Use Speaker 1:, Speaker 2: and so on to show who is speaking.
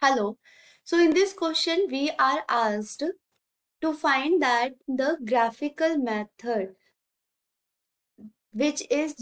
Speaker 1: Hello. So in this question, we are asked to find that the graphical method which is